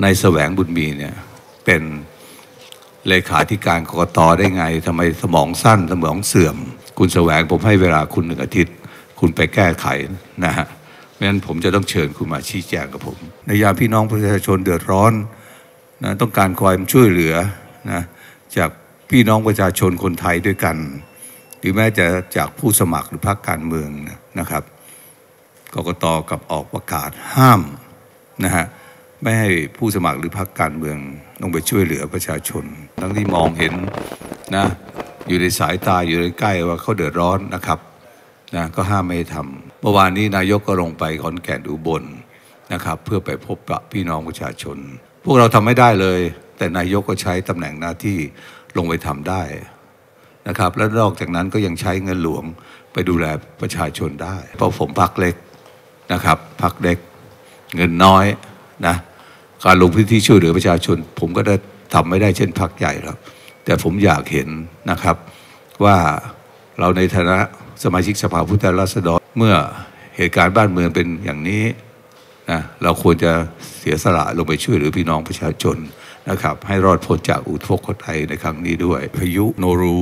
ในายแสวงบุญมีเนี่ยเป็นเลขาธิการกรกตได้ไงทำไมสมองสั้นสมองเสื่อม คุณแสวงผมให้เวลาคุณหนึ่งอาทิตย์ คุณไปแก้ไขนะฮะไม่งั้นผมจะต้องเชิญคุณมาชี้แจงกับผม ในยามพี่น้องประชาชนเดือดร้อนนะต้องการความช่วยเหลือนะจากพี่น้องประชาชนคนไทยด้วยกัน หรือแม้จะจากผู้สมัครหรือพรรคการเมืองนะครับกกตกับออกประกาศห้ามนะฮะ ไม่ให้ผู้สมัครหรือพรรคการเมืองลงไปช่วยเหลือประชาชน ทั้งที่มองเห็นนะอยู่ในสายตาอยู่ในใกล้ว่าเขาเดือดร้อนนะครับนะก็ห้ามไม่ให้ทำเมื่อวานนี้นายกก็ลงไปขอนแก่นอุบลนะครับ เพื่อไปพบปะพี่น้องประชาชน พวกเราทำไม่ได้เลย แต่นายกก็ใช้ตำแหน่งหน้าที่ลงไปทำได้นะครับ และนอกจากนั้นก็ยังใช้เงินหลวงไปดูแลประชาชนได้ เพราะผมพักเล็กนะครับพักเล็ก เงินน้อยนะ การลงพื้นที่ช่วยเหลือประชาชน ผมก็ได้ทำไม่ได้เช่นพักใหญ่หรอกแต่ผมอยากเห็นนะครับว่าเราในฐานะสมาชิกสภาผู้แทนราษฎรเมื่อเหตุการณ์บ้านเมืองเป็นอย่างนี้นะเราควรจะเสียสละลงไปช่วยเหลือพี่น้องประชาชนนะครับ ให้รอดพ้นจากอุทกภัยในครั้งนี้ด้วย พายุโนรู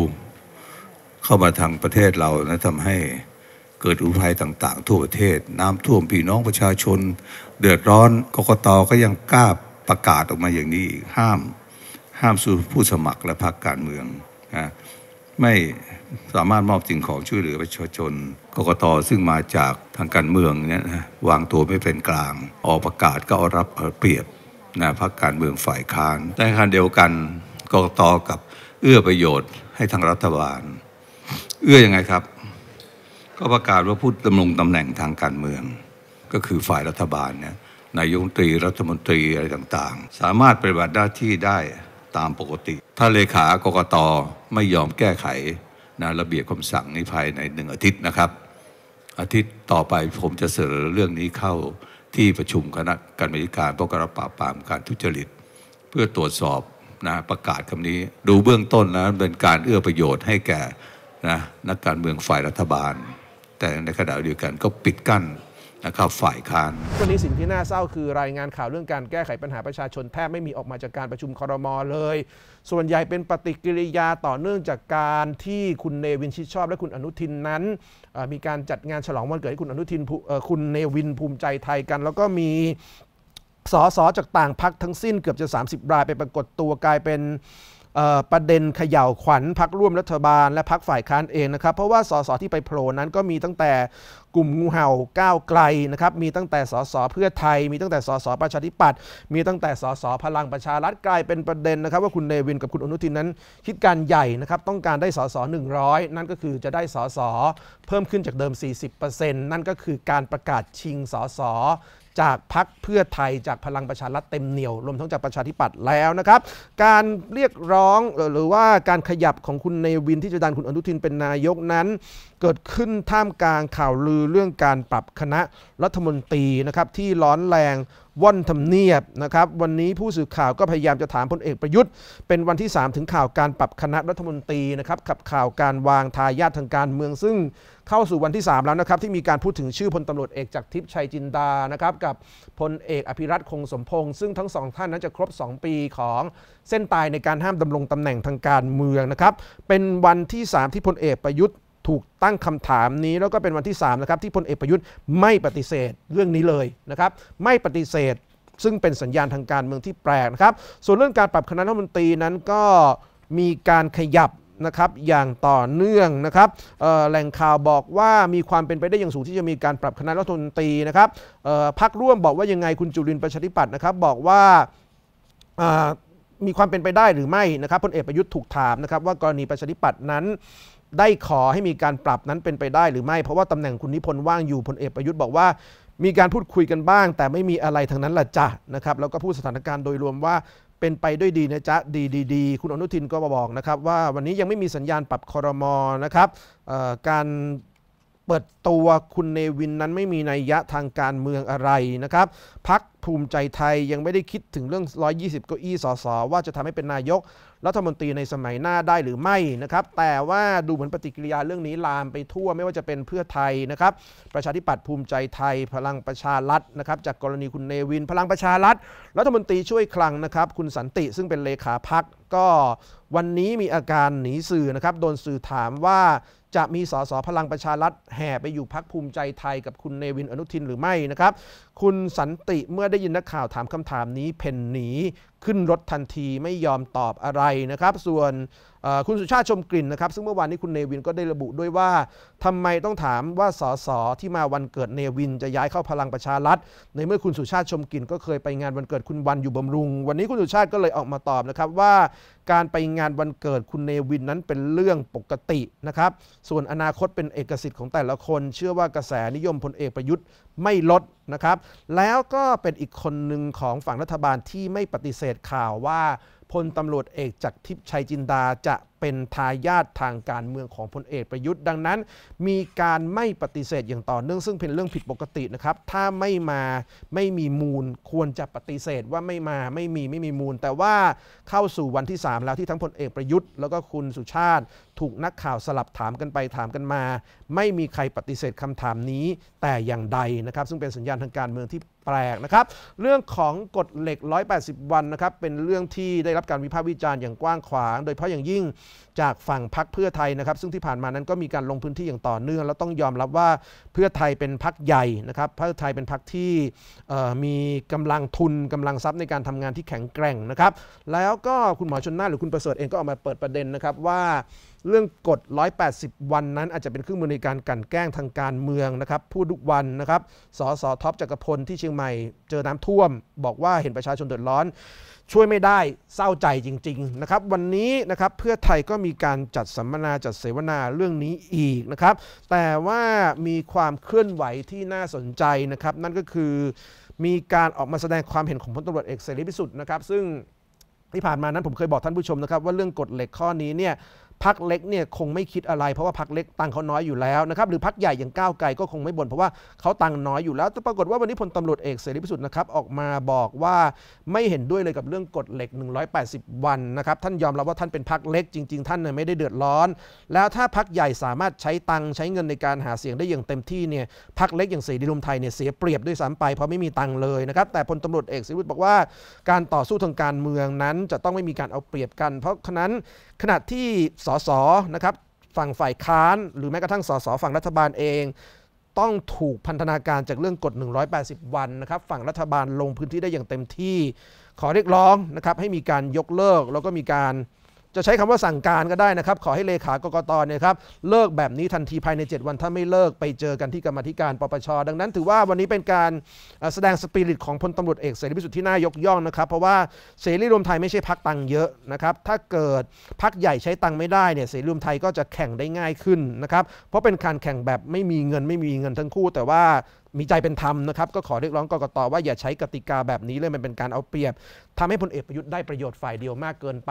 เข้ามาทางประเทศเรานะทำให้ เกิดอุทัยต่างๆ ทั่วประเทศ น้ำท่วมพี่น้องประชาชน เดือดร้อนกกตก็ยังกล้าประกาศออกมาอย่างนี้อีกห้าม ห้ามสู่ผู้สมัครและพรรคการเมืองนะไม่สามารถมอบสิ่งของช่วยเหลือประชาชนกกตซึ่งมาจากทางการเมืองเนี่ยนะวางตัวไม่เป็นกลาง ออกประกาศก็เอารับเอาเปรียบนะพรรคการเมืองฝ่ายค้านในขณะเดียวกันกกตกับเอื้อประโยชน์ให้ทางรัฐบาล เอื้อยังไงครับ ก็ประกาศว่าผู้ดำรงตำแหน่งทางการเมือง ก็คือฝ่ายรัฐบาลเนี่ยนายกรัฐมนตรีรัฐมนตรีอะไรต่างๆ สามารถปฏิบัติหน้าที่ได้ตามปกติ ถ้าเลขากกตไม่ยอมแก้ไขนะระเบียบคำสั่งนี้ภายในหนึ่งอาทิตย์นะครับ อาทิตย์ต่อไปผมจะเสนอเรื่องนี้เข้าที่ประชุมคณะกรรมาธิการป้องกันปราบปรามการทุจริต เพื่อตรวจสอบนะประกาศคำนี้ ดูเบื้องต้นนะเป็นการเอื้อประโยชน์ให้แก่นะนักการเมืองฝ่ายรัฐบาล แต่ในขณะเดียวกันก็ปิดกั้นนะครับฝ่ายค้านวันนี้สิ่งที่น่าเศร้าคือรายงานข่าวเรื่องการแก้ไขปัญหาประชาชนแทบไม่มีออกมาจากการประชุมครมเลย ส่วนใหญ่เป็นปฏิกิริยาต่อเนื่องจากการที่คุณเนวินชิดชอบ และคุณอนุทินนั้น มีการจัดงานฉลองวันเกิดให้คุณอนุทินคุณเนวินภูมิใจไทยกัน แล้วก็มีสอสอจากต่างพักทั้งสิ้นเกือบจะ 30 รายไปปรากฏตัวกลายเป็น ประเด็นเขย่าวขวัญพักร่วมรัฐบาลและพักฝ่ายค้านเองนะครับ เพราะว่าสสที่ไปโผล่นั้นก็มีตั้งแต่กลุ่มงูเห่าก้าวไกลนะครับมีตั้งแต่สสเพื่อไทย มีตั้งแต่สสประชาธิปัตย์มีตั้งแต่สสพลังประชารัฐกลายเป็นประเด็นนะครับ ว่าคุณเนวินกับคุณอนุทินนั้น คิดการใหญ่นะครับต้องการได้สส100 นั่นก็คือจะได้สสเพิ่มขึ้นจากเดิม 40%นั่นก็คือการประกาศชิงสส จากพักเพื่อไทยจากพลังประชารัฐเต็มเหนียว รวมทั้งจากประชาธิปัตย์แล้วนะครับ การเรียกร้องหรือว่าการขยับของคุณเนวินที่จะดันคุณอนุทินเป็นนายกนั้น เกิดขึ้นท่ามกลางข่าวลือเรื่องการปรับคณะรัฐมนตรีนะครับที่ร้อนแรงว่อนทำเนียบนะครับวันนี้ผู้สื่อข่าวก็พยายามจะถามพลเอกประยุทธ์ เป็นวันที่ 3 ถึงข่าวการปรับคณะรัฐมนตรีนะครับกับข่าวการวางทายาททางการเมืองซึ่ง เข้าสู่วันที่ 3 แล้วนะครับที่มีการพูดถึงชื่อพลตำรวจเอกจากทิพย์ชัยจินดานะครับกับพลเอกอภิรัตคงสมพงษ์ซึ่งทั้งสองท่านนั้นจะครบ 2 ปีของเส้นตายในการห้ามดำรงตำแหน่งทางการเมืองนะครับเป็นวันที่ 3 ที่พลเอกประยุทธ์ถูกตั้งคำถามนี้แล้วก็เป็นวันที่3นะครับที่พลเอกประยุทธ์ไม่ปฏิเสธเรื่องนี้เลยนะครับไม่ปฏิเสธซึ่งเป็นสัญญาณทางการเมืองที่แปลกนะครับ ส่วนเรื่องการปรับคณะรัฐมนตรีนั้นก็มีการขยับ นะครับอย่างต่อเนื่องนะครับแหล่งข่าวบอกว่ามีความเป็นไปได้อย่างสูงที่จะมีการปรับคณะรัฐมนตรีนะครับพักร่วมบอกว่ายังไงคุณจุลินประชาธิปัตย์นะครับบอกว่ามีความเป็นไปได้หรือไม่นะครับพลเอกประยุทธ์ถูกถามนะครับว่ากรณีประชาธิปัตย์นั้นได้ขอให้มีการปรับนั้นเป็นไปได้หรือไม่ เพราะว่าตำแหน่งคุณนิพนธ์ว่างอยู่พลเอกประยุทธ์บอกว่า มีการพูดคุยกันบ้าง แต่ไม่มีอะไรทั้งนั้นละจ้ะนะครับแล้วก็พูดสถานการณ์โดยรวมว่าเป็นไปด้วยดีนะจ๊ะดีดีดีคุณอนุทินก็มาบอกนะครับว่าวันนี้ยังไม่มีสัญญาณปรับคอรมอนะครับการ เปิดตัวคุณเนวินนั้นไม่มีนัยยะทางการเมืองอะไรนะครับพักภูมิใจไทยยังไม่ได้คิดถึงเรื่อง 120 เก้าอี้สสว่าจะทำให้เป็นนายกรัฐมนตรีในสมัยหน้าได้หรือไม่นะครับ แต่ว่าดูเหมือนปฏิกิริยาเรื่องนี้ลามไปทั่วไม่ว่าจะเป็นเพื่อไทยนะครับ ประชาธิปัตย์ภูมิใจไทย พลังประชารัฐนะครับ จากกรณีคุณเนวิน พลังประชารัฐรัฐมนตรีช่วยคลังนะครับ คุณสันติซึ่งเป็นเลขาพักก็วันนี้มีอาการหนีสื่อนะครับ โดนสื่อถามว่า จะมีสสพลังประชารัฐแห่ไปอยู่พักภูมิใจไทยกับคุณเนวินอนุทินหรือไม่นะครับ คุณสันติเมื่อได้ยินนักข่าวถามคำถามนี้ เพ่นหนีขึ้นรถทันทีไม่ยอมตอบอะไรนะครับ ส่วนคุณสุชาติชมกลิ่นนะครับ ซึ่งเมื่อวานนี้คุณเนวินก็ได้ระบุด้วยว่าทำไมต้องถามว่าสสที่มาวันเกิดเนวินจะย้ายเข้าพลังประชารัฐ ในเมื่อคุณสุชาติชมกลิ่นก็เคยไปงานวันเกิดคุณวันอยู่บำรุง วันนี้คุณสุชาติก็เลยออกมาตอบนะครับว่า การไปงานวันเกิดคุณเนวินนั้นเป็นเรื่องปกตินะครับ ส่วนอนาคตเป็นเอกสิทธิ์ของแต่ละคน เชื่อว่ากระแสนิยมพลเอกประยุทธ์ ไม่ลดนะครับ แล้วก็เป็นอีกคนหนึ่งของฝั่งรัฐบาลที่ไม่ปฏิเสธข่าวว่าพลตำรวจเอกจากทิพย์ชัยจินดาจะ เป็นทายาททางการเมืองของพลเอกประยุทธ์ ดังนั้น มีการไม่ปฏิเสธอย่างต่อเนื่องซึ่งเป็นเรื่องผิดปกตินะครับ ถ้าไม่มาไม่มีมูลควรจะปฏิเสธว่าไม่มาไม่มีไม่มีมูล แต่ว่าเข้าสู่วันที่ 3 แล้วที่ทั้งพลเอกประยุทธ์แล้วก็คุณสุชาติ ถูกนักข่าวสลับถามกันไปถามกันมา ไม่มีใครปฏิเสธคำถามนี้แต่อย่างใดนะครับ ซึ่งเป็นสัญญาณทางการเมืองที่ ปลกนะครับ เรื่องของกฎเหล็ก 180 วันนะครับ เป็นเรื่องที่ได้รับการวิพากษ์วิจารณ์อย่างกว้างขวาง โดยเฉพาะอย่างยิ่งจากฝั่งพรรคเพื่อไทยนะครับ ซึ่งที่ผ่านมานั้นก็มีการลงพื้นที่อย่างต่อเนื่อง แล้วต้องยอมรับว่าเพื่อไทยเป็นพรรคใหญ่นะครับ เพื่อไทยเป็นพรรคที่มีกำลังทุนกำลังทรัพย์ในการทำงานที่แข็งแกร่งนะครับ แล้วก็คุณหมอชนน่านหรือคุณประเสริฐเองก็ออกมาเปิดประเด็นนะครับว่าเรื่องกฎ 180 วันนั้น อาจจะเป็นเครื่องมือในการกลั่นแกล้งทางการเมืองนะครับพูดทุกวันนะครับสสท็อปจักรพลที่เชียงใหม่เจอน้ำท่วม บอกว่าเห็นประชาชนเดือดร้อน ช่วยไม่ได้เศร้าใจจริงๆนะครับวันนี้นะครับเพื่อไทยก็มีการจัดสัมมนาจัดเสวนาเรื่องนี้อีกนะครับ แต่ว่ามีความเคลื่อนไหวที่น่าสนใจนะครับ นั่นก็คือมีการออกมาแสดงความเห็นของพลตำรวจเอกเสรีพิสุทธิ์นะครับซึ่งที่ผ่านมานั้นผมเคยบอกท่านผู้ชมนะครับว่าเรื่องกฎเหล็กข้อนี้เนี่ย พักเล็กเนี่ยคงไม่คิดอะไร เพราะว่าพักเล็กตังค์เขาน้อยอยู่แล้วนะครับหรือพักใหญ่อย่างก้าวไกลก็คงไม่บ่นเพราะว่าเขาตังค์น้อยอยู่แล้ว แต่ปรากฏว่าวันนี้พลตำรวจเอกเสรีพิสุทธิ์นะครับออกมาบอกว่าไม่เห็นด้วยเลยกับเรื่องกฎเหล็ก 180 วันนะครับท่านยอมรับว่าท่านเป็นพักเล็กจริง ๆ ท่านเนี่ยไม่ได้เดือดร้อน แล้วถ้าพักใหญ่สามารถใช้ตังค์ใช้เงินในการหาเสียงได้อย่างเต็มที่เนี่ยพักเล็กอย่างเสรีรวมไทยเนี่ยเสียเปรียบด้วยซ้ำไปเพราะไม่มีตังค์เลยนะครับแต่พลตำรวจเอกเสรีพิสุทธิ์บอกว่า การต่อสู้ทางการเมืองนั้นจะต้องไม่มีการเอาเปรียบกัน เพราะฉะนั้นขณะที่สสนะครับฝั่งฝ่ายค้าน หรือแม้กระทั่งสสฝั่งรัฐบาลเอง ต้องถูกพันธนาการจากเรื่องกฎ 180 วันนะครับฝั่งรัฐบาลลงพื้นที่ได้อย่างเต็มที่ ขอเรียกร้องนะครับให้มีการยกเลิกแล้วก็มีการ จะใช้คำว่าสั่งการก็ได้นะครับ ขอให้เลขากกตเนี่ยครับเลิกแบบนี้ทันทีภายใน 7 วันถ้าไม่เลิกไปเจอกันที่กรรมธิการปปช ดังนั้น ถือว่าวันนี้เป็นการแสดงสปิริตของพลตำรวจเอกเสรีพิสุทธิ์ที่น่ายกย่องนะครับเพราะว่าเสรีรวมไทยไม่ใช่พักตังเยอะนะครับถ้าเกิดพักใหญ่ใช้ตังไม่ได้เนี่ยเสรีรวมไทยก็จะแข่งได้ง่ายขึ้นนะครับเพราะเป็นการแข่งแบบไม่มีเงินไม่มีเงินทั้งคู่ แต่ว่ามีใจเป็นธรรมนะครับก็ขอเรียกร้องกกตว่าอย่าใช้กติกาแบบนี้เลยมันเป็นการเอาเปรียบทำให้พลเอกประยุทธ์ได้ประโยชน์ฝ่ายเดียวมากเกินไป